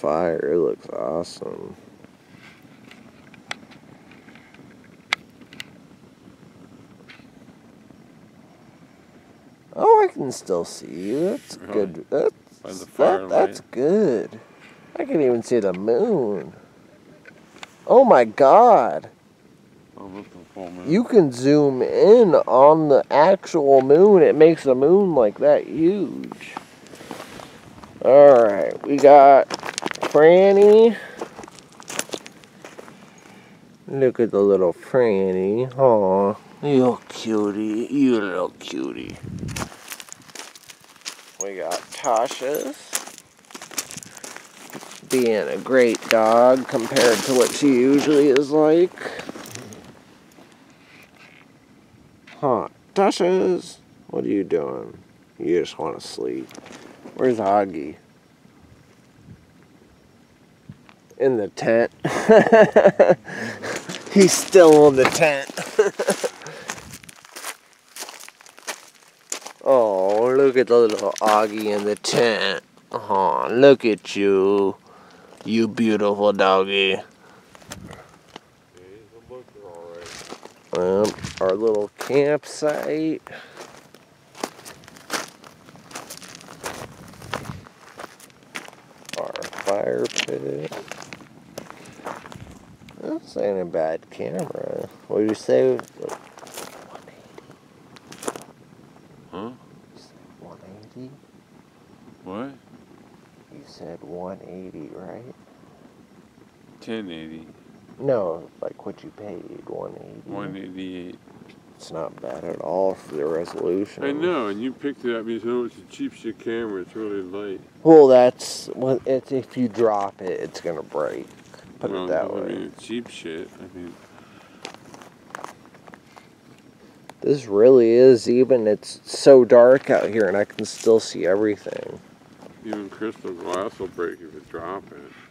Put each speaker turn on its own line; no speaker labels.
fire. It looks awesome. Oh, I can still see you. That's
Really?
good. That's, that, that's good. I can even see the moon. Oh my god.
Oh, the full moon.
You can zoom in on the actual moon. It makes the moon like that huge. Alright, we got Frannie. Look at the little Frannie. Aw, you cutie. You little cutie. We got Tasha's. Being a great dog compared to what she usually is like. Huh. Tasha's, what are you doing? You just want to sleep. Where's Auggie? In the tent. He's still in the tent. oh, look at the little Auggie in the tent. Oh, look at you. You beautiful doggy. Um, our little campsite. Our fire pit. This ain't a bad camera. What did you say? 180.
Huh?
You said 180?
What?
You said 180, right?
1080.
No, like what you paid, 180.
188.
It's not bad at all for the resolution.
I know, and you picked it up because you know it's a cheap shit camera. It's really light.
Well, that's well, it's if you drop it, it's gonna break. Put
well,
it that
I
way.
mean, it's cheap shit. I mean,
This really is even. It's so dark out here, and I can still see everything.
even crystal glass will break if you drop it.